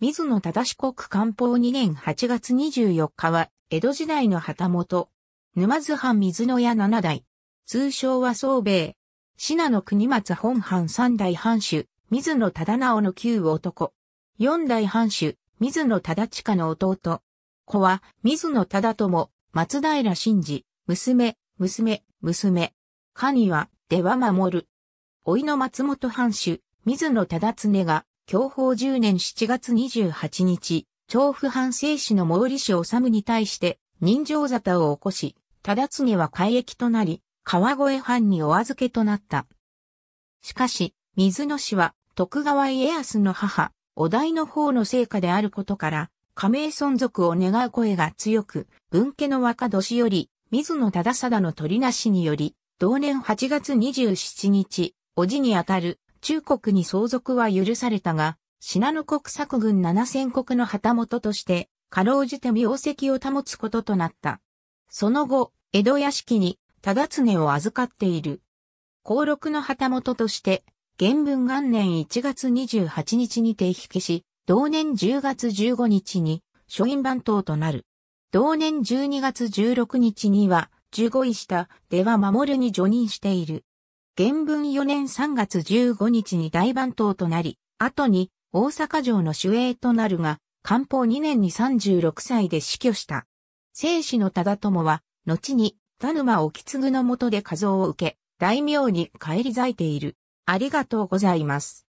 水野忠志国官報2年8月24日は、江戸時代の旗本。沼津藩水野屋七代。通称は宗兵衛。信濃国松本藩三代藩主、水野忠直の旧男。四代藩主、水野忠親の弟。子は、水野忠友、松平真治、娘、娘、娘。神は、出羽守る。老いの松本藩主、水野忠常が、享保10年7月28日、調布藩政使の毛利氏治に対して、人情沙汰を起こし、忠常は改易となり、川越藩にお預けとなった。しかし、水野氏は、徳川家康の母、お題の方の成果であることから、加盟存続を願う声が強く、文家の若年より、水野忠貞の取りなしにより、同年8月27日、叔父にあたる中国に相続は許されたが、信濃国作軍7000国の旗本として、かろうじて名跡を保つこととなった。その後、江戸屋敷に忠常を預かっている。公録の旗本として、元文元年1月28日に提出し、同年10月15日に書院番頭となる。同年12月16日には、15位下、では守るに除任している。元文4年3月15日に大番頭となり、後に大阪城の守衛となるが、官報2年に36歳で死去した。聖子の忠友は、後に田沼沖継の下で画像を受け、大名に返り咲いている。ありがとうございます。